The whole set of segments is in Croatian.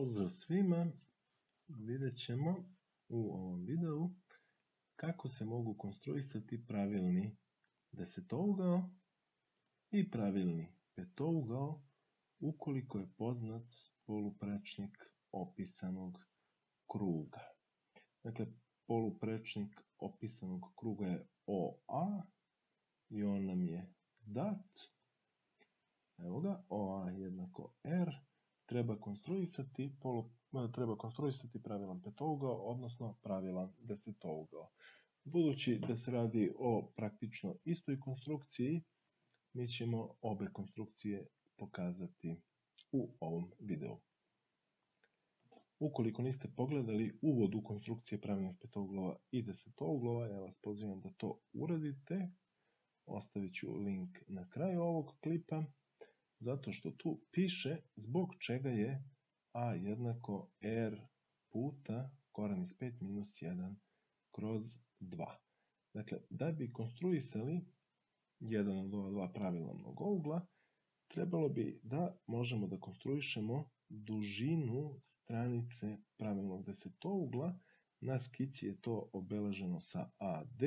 Pozdrav svima, vidjet ćemo u ovom videu kako se mogu konstruisati pravilni desetougao i pravilni petougao ukoliko je poznat poluprečnik opisanog kruga. Dakle, poluprečnik opisanog kruga je OA i on nam je dat. Evo ga, OA jednako R treba konstruisati, polu, treba konstruisati pravilan petougao, odnosno pravilan desetougao. Budući da se radi o praktično istoj konstrukciji, mi ćemo obe konstrukcije pokazati u ovom videu. Ukoliko niste pogledali uvod u konstrukcije pravilnih petouglova i desetouglova, ja vas pozivam da to uradite. Ostavit ću link na kraju ovog klipa zato što tu piše zbog čega je a jednako r puta koran iz 5 minus 1 kroz 2. Dakle, da bi konstruisali jedan od ova dva pravilna mnogougla, trebalo bi da možemo da konstruišemo dužinu stranice pravilnog desetougla. Na skici je to obeleženo sa AD,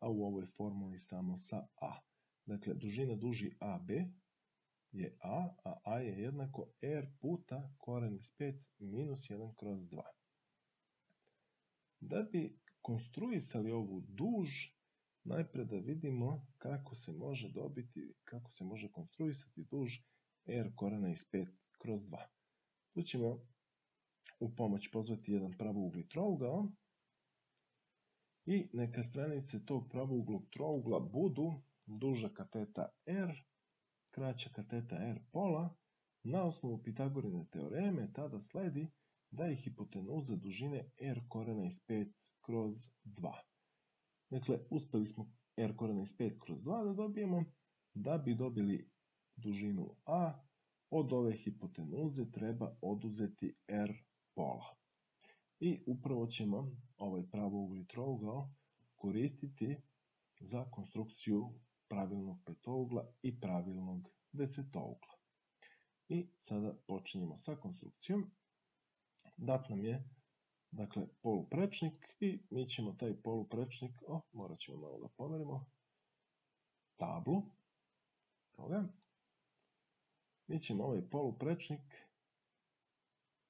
a u ovoj formuli samo sa A. Dakle, dužina duži AB je a, a a je jednako r puta koren iz 5 minus 1 kroz 2. Da bi konstruisali ovu duž, najpre da vidimo kako se može dobiti, kako se može konstruisati duž r korena iz 5 kroz 2. Tu ćemo u pomoć pozvati jedan pravougli trougao i neka stranice tog pravouglog trougla budu duža kateta r kraća kateta r pola, na osnovu Pitagorine teoreme tada sledi da je hipotenuza dužine r korena iz 5 kroz 2. Dakle, uspeli smo r korena iz 5 kroz 2 da dobijemo, da bi dobili dužinu a, od ove hipotenuze treba oduzeti r pola. I upravo ćemo ovaj pravougli trougao koristiti za konstrukciju pravilnog petougla i pravilnog desetougla. I sada počinjemo sa konstrukcijom. Dat nam je dakle, poluprečnik i mi ćemo taj poluprečnik, o, morat ćemo malo da pomerimo, tablu, toga. Mi ćemo ovaj poluprečnik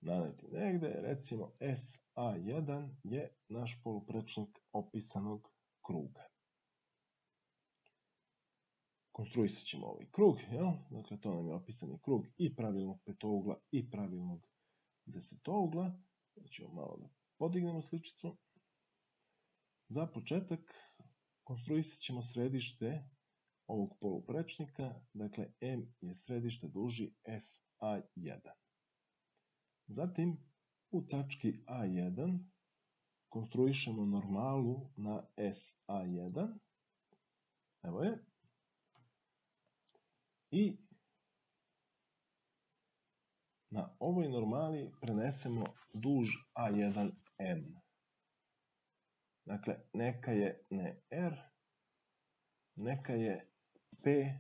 naneti negde, recimo SA1 je naš poluprečnik opisanog kruga konstruisat ćemo ovaj krug, jel? dakle to nam je opisani krug i pravilnog petougla i pravilnog desetougla. Ćemo malo da podignemo sličicu. Za početak konstruisat ćemo središte ovog poluprečnika, dakle M je središte duži SA1. Zatim u tački A1 konstruišemo normalu na SA1. Evo je, i na ovoj normali prenesemo duž A1M. Dakle, neka je ne R, neka je P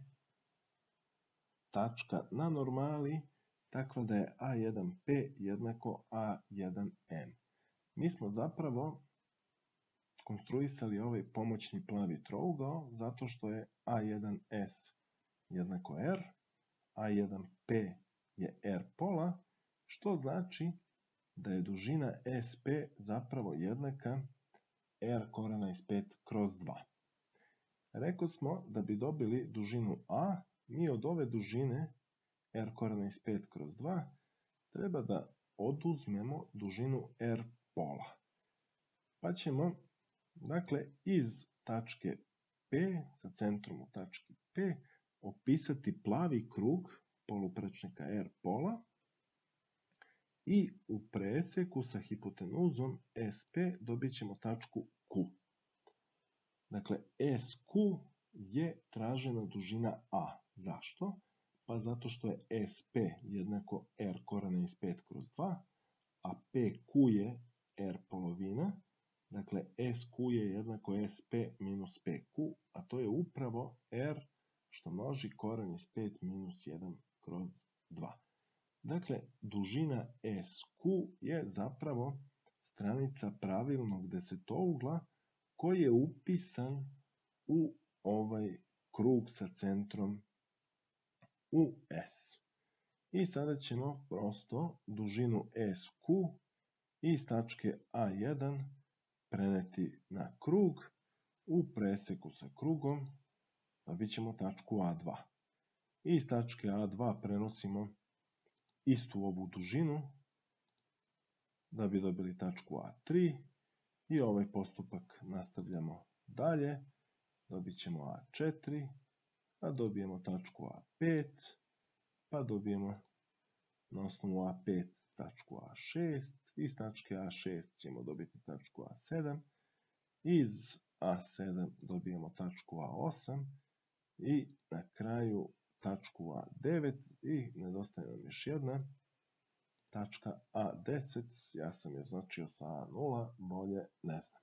tačka na normali, tako da je A1P jednako A1M. Mi smo zapravo konstruisali ovaj pomoćni plavi trougao zato što je A1S jednako R, a 1P je R pola, što znači da je dužina SP zapravo jednaka R korena iz 5 kroz 2. Rekli smo da bi dobili dužinu A, mi od ove dužine R korena iz 5 kroz 2 treba da oduzmemo dužinu R pola. Pa ćemo, dakle, iz tačke P, sa centrom u tački P, opisati plavi krug poluprečnika R pola i u preseku sa hipotenuzom SP dobit ćemo tačku Q. Dakle, SQ je tražena dužina A. Zašto? Pa zato što je SP jednako R korena iz 5 kroz 2, a PQ je R polovina, dakle SQ je jednako SP minus PQ, a to je upravo R što množi koren iz 5 minus 1 kroz 2. Dakle, dužina SQ je zapravo stranica pravilnog desetougla koji je upisan u ovaj krug sa centrom u S. I sada ćemo prosto dužinu SQ iz tačke A1 preneti na krug u preseku sa krugom dobit ćemo tačku A2. Iz tačke A2 prenosimo istu ovu dužinu da bi dobili tačku A3 i ovaj postupak nastavljamo dalje. Dobit ćemo A4, pa dobijemo tačku A5, pa dobijemo na osnovu A5 tačku A6, iz tačke A6 ćemo dobiti tačku A7, iz A7 dobijemo tačku A8 i na kraju tačku A9 i nedostaje nam još jedna tačka A10, ja sam je značio sa A0, bolje ne znam.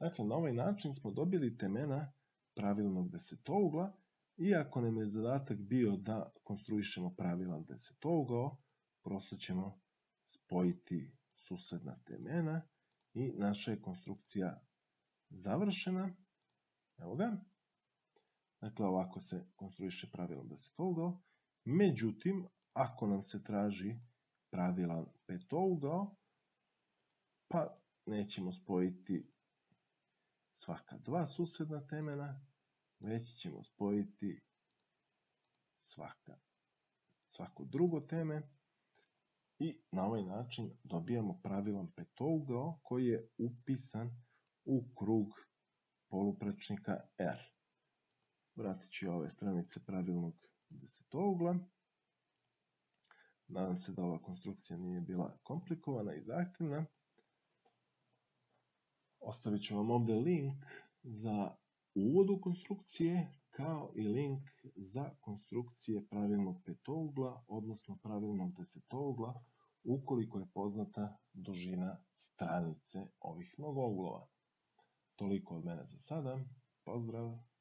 Dakle, na ovaj način smo dobili temena pravilnog desetougla, iako nam je zadatak bio da konstruišemo pravilan desetougao, prosto ćemo spojiti susedna temena i naša je konstrukcija završena. Evo ga. Dakle, ovako se konstruiše pravilan desetougao. Međutim, ako nam se traži pravilan petougao, pa nećemo spojiti svaka dva susjedna temena, već ćemo spojiti svaka, svako drugo teme i na ovaj način dobijamo pravilan petougao koji je upisan u krug poluprečnika R. Vratit ću ove stranice pravilnog desetougla. Nadam se da ova konstrukcija nije bila komplikovana i zahtjevna. Ostavit ću vam ovdje link za uvod u konstrukcije kao i link za konstrukcije pravilnog petougla, odnosno pravilnog desetougla, ukoliko je poznata dužina stranice ovih mnogouglova. Toliko od mene za sada. Pozdrav!